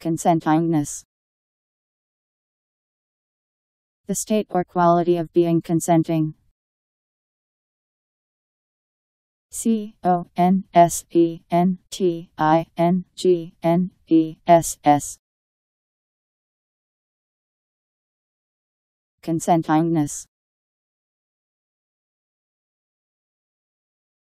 Consentingness. The state or quality of being consenting. C O N S E N T I N G N E S S. Consentingness.